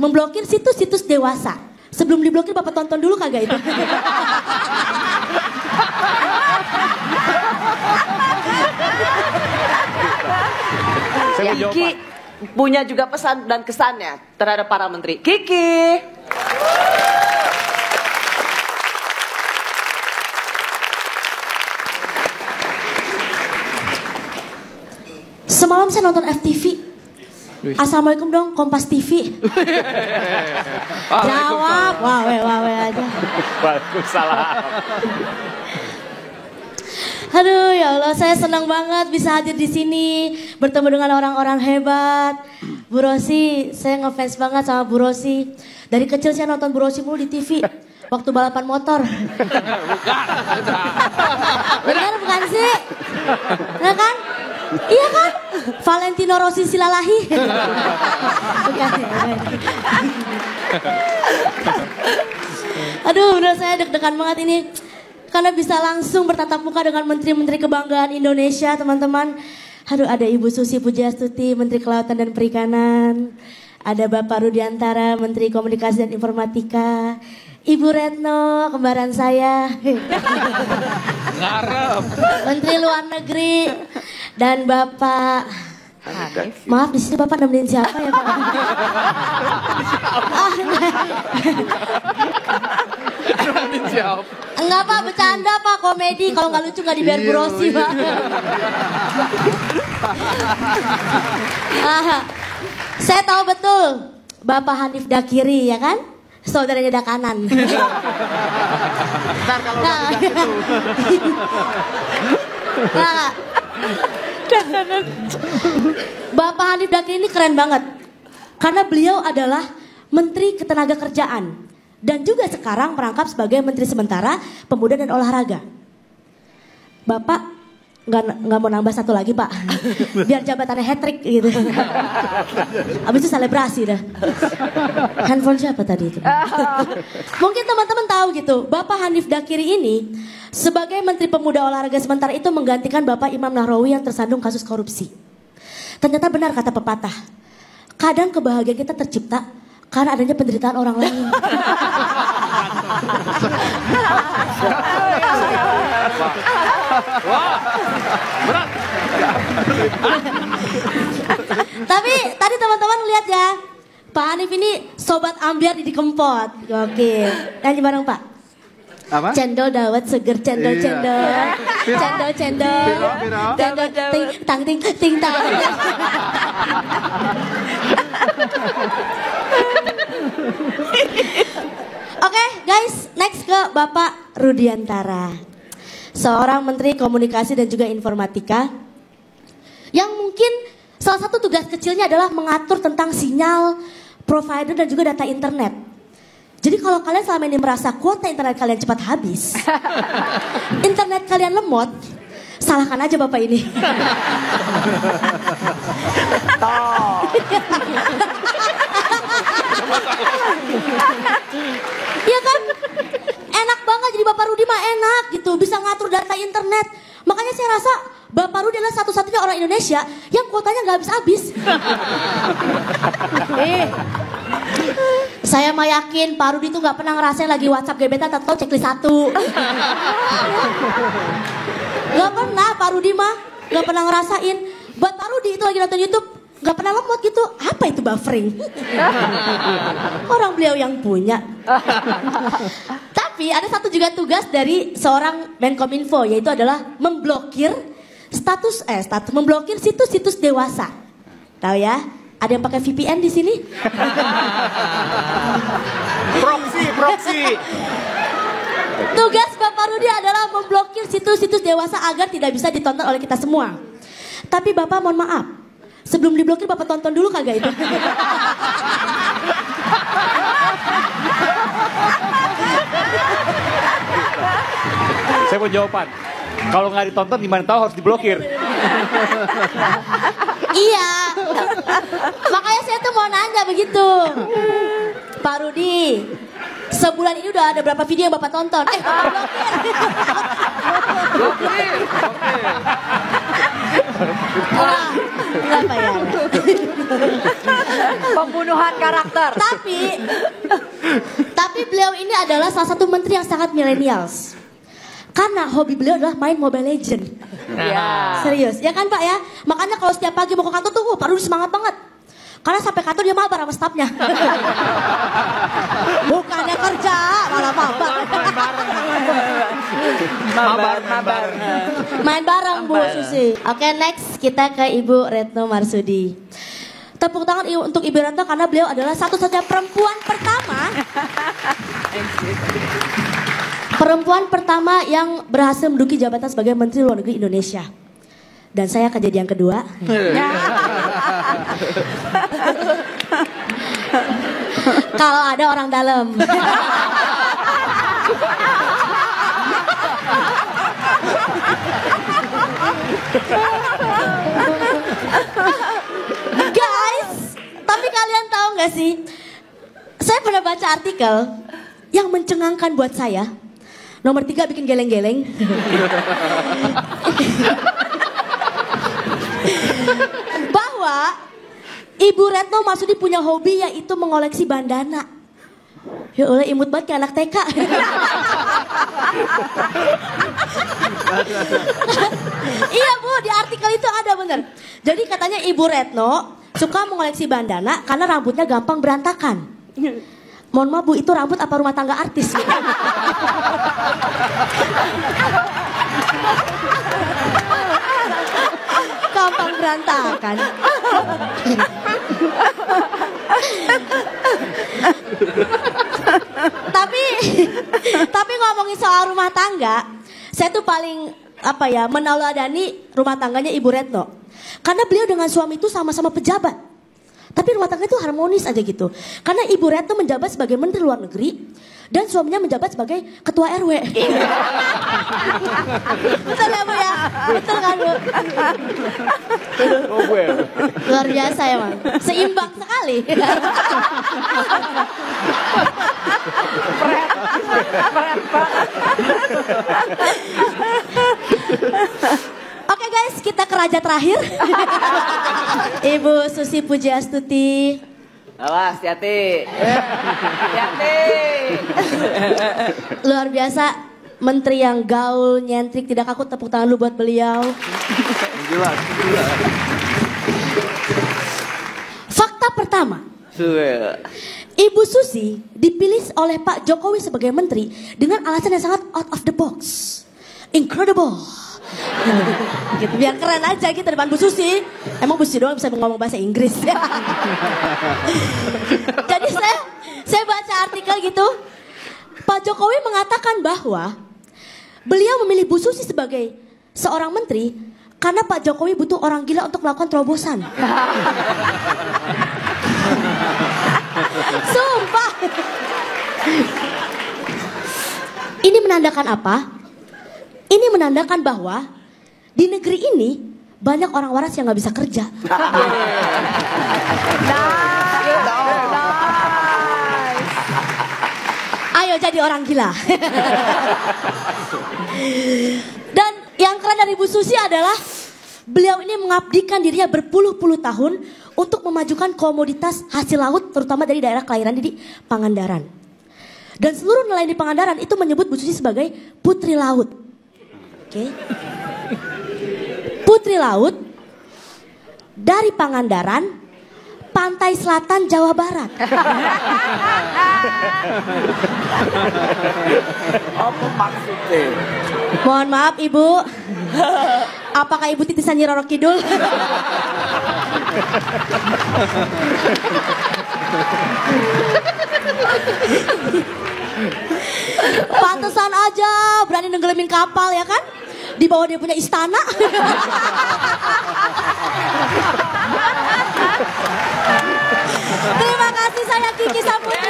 Memblokir situs-situs dewasa. Sebelum diblokir Bapak tonton dulu kagak itu? Ya, Kiki Pak. punya juga pesan dan kesannya terhadap para menteri. Kiki. Semalam saya nonton FTV. Assalamualaikum dong, Kompas TV. Jawab, wawe wawe aja. Waalaikumsalam. Aduh ya Allah, saya senang banget bisa hadir di sini bertemu dengan orang-orang hebat. Bu Rosi, saya ngefans banget sama Bu Rosi. Dari kecil saya nonton Bu Rosi mulu di TV. Waktu balapan motor. Benar bukan sih? Benar kan? Iya kan? Valentino Rossi Silalahi. bukan. Aduh, bener saya deg-degan banget ini. Karena bisa langsung bertatap muka dengan menteri-menteri kebanggaan Indonesia, teman-teman. Aduh, ada Ibu Susi Pujastuti, Menteri Kelautan dan Perikanan. Ada Bapak Rudiantara, Menteri Komunikasi dan Informatika. Ibu Retno, kembaran saya. Ngarep. Menteri Luar Negeri. Dan Bapak... Maaf, di sini Bapak nemenin siapa ya Pak? Ah, Siap. Enggak Pak, bercanda Pak, komedi. Kalau nggak lucu nggak dibayar Bu Rosi Pak. Ah, saya tahu betul Bapak Hanif Dakiri ya kan? Saudaranya Dakanan. Ntar kalau Nah. itu. Nah, Bapak Hanif Dakiri ini keren banget. Karena beliau adalah Menteri Ketenaga Kerjaan. Dan juga sekarang merangkap sebagai Menteri Sementara Pemuda dan Olahraga. Bapak nggak nggak mau nambah satu lagi pak, biar jabatannya hat trick gitu. Abis itu selebrasi dah. Handphone siapa tadi itu? Mungkin teman-teman tahu gitu, Bapak Hanif Dakiri ini sebagai Menteri Pemuda Olahraga sementara itu menggantikan Bapak Imam Nahrawi yang tersandung kasus korupsi. Ternyata benar kata pepatah, kadang kebahagiaan kita tercipta karena adanya penderitaan orang lain. Berat. Tapi tadi teman-teman lihat ya, Pak Hanif ini sobat ambiar di Kempot. Oke, nyanyi bareng Pak. Apa? Cendol dawet seger cendol Iya. cendol cendol cendol cendol ting tang ting ting tang. Oke guys, next ke Bapak Rudiantara. Seorang Menteri Komunikasi dan juga Informatika yang mungkin salah satu tugas kecilnya adalah mengatur tentang sinyal, provider dan juga data internet. Jadi kalau kalian selama ini merasa kuota internet kalian cepat habis, internet kalian lemot, salahkan aja bapak ini. Iya kan? Enak banget jadi Bapak Rudi mah enak gitu, bisa ngatur data internet. Makanya saya rasa Bapak Rudi adalah satu-satunya orang Indonesia yang kuotanya nggak habis-habis. eh, saya mah yakin Pak Rudi tuh nggak pernah ngerasain lagi WhatsApp gebetan atau checklist satu. Gak pernah Pak Rudi mah, gak pernah ngerasain. Buat Pak Rudi itu lagi nonton YouTube, gak pernah lemot gitu. Apa itu buffering? Orang beliau yang punya. Tapi ada satu juga tugas dari seorang Menkominfo yaitu adalah memblokir status eh status memblokir situs-situs dewasa. Tahu ya? Ada yang pakai VPN di sini? Proxy, proxy. Tugas Bapak Rudi adalah memblokir situs-situs dewasa agar tidak bisa ditonton oleh kita semua. Tapi Bapak mohon maaf, sebelum diblokir Bapak tonton dulu kagak itu? Saya mau jawaban. Kalau nggak ditonton gimana tahu harus diblokir. iya. Makanya saya tuh mau nanya begitu. Pak Rudi, sebulan ini udah ada berapa video yang Bapak tonton? Eh, Bapak blokir. Wah, ya. Pembunuhan karakter. Tapi tapi beliau ini adalah salah satu menteri yang sangat millennials. Karena hobi beliau adalah main Mobile Legend. Ya. Serius, ya kan Pak ya? Makanya kalau setiap pagi mau ke kantor tuh, uh, Pak Rudi semangat banget. Karena sampai kantor dia mabar sama stafnya. Bukannya kerja, malah mabar. Mabar, mabar. Main bareng Bu Susi. Oke next kita ke Ibu Retno Marsudi. Tepuk tangan untuk Ibu Retno karena beliau adalah satu-satunya perempuan pertama. perempuan pertama yang berhasil menduduki jabatan sebagai Menteri Luar Negeri Indonesia. Dan saya akan jadi yang kedua. Kalau ada orang dalam. Guys, tapi kalian tahu nggak sih? Saya pernah baca artikel yang mencengangkan buat saya. Nomor tiga bikin geleng-geleng. Bahwa Ibu Retno Marsudi punya hobi yaitu mengoleksi bandana. Ya Allah imut banget kayak anak TK. iya bu, di artikel itu ada bener. Jadi katanya Ibu Retno suka mengoleksi bandana karena rambutnya gampang berantakan. Mohon maaf bu, itu rambut apa rumah tangga artis? Berantakan. tapi tapi ngomongin soal rumah tangga, saya tuh paling apa ya menauladani rumah tangganya Ibu Retno. Karena beliau dengan suami itu sama-sama pejabat. Tapi rumah tangga itu harmonis aja gitu. Karena Ibu Retno menjabat sebagai Menteri Luar Negeri dan suaminya menjabat sebagai Ketua RW. Betul ya Bu ya? Betul kan Bu? Oh gue. Luar biasa emang. Seimbang sekali. Oke guys, kita ke raja terakhir. Ibu Susi Pujiastuti. Awas, hati-hati. Hati-hati. Luar biasa. Menteri yang gaul, nyentrik, tidak kaku. Tepuk tangan lu buat beliau. Jelas. Fakta pertama. Ibu Susi dipilih oleh Pak Jokowi sebagai menteri dengan alasan yang sangat out of the box. Incredible. gitu, biar keren aja gitu depan Bu Susi. Emang Bu Susi doang bisa ngomong bahasa Inggris. Jadi saya saya baca artikel gitu. Pak Jokowi mengatakan bahwa beliau memilih Bu Susi sebagai seorang menteri karena Pak Jokowi butuh orang gila untuk melakukan terobosan. Sumpah. Ini menandakan apa? Ini menandakan bahwa di negeri ini banyak orang waras yang nggak bisa kerja. Ayo jadi orang gila. Dan yang keren dari Bu Susi adalah beliau ini mengabdikan dirinya berpuluh-puluh tahun untuk memajukan komoditas hasil laut terutama dari daerah kelahiran di Pangandaran. Dan seluruh nelayan di Pangandaran itu menyebut Bu Susi sebagai putri laut. Oke. Putri laut dari Pangandaran, pantai selatan Jawa Barat. Apa maksudnya? Mohon maaf Ibu. Apakah Ibu titisan Nyi Roro Kidul? Pantesan aja berani nenggelamin kapal ya kan? di bawah dia punya istana. Terima kasih saya Kiki Saputra.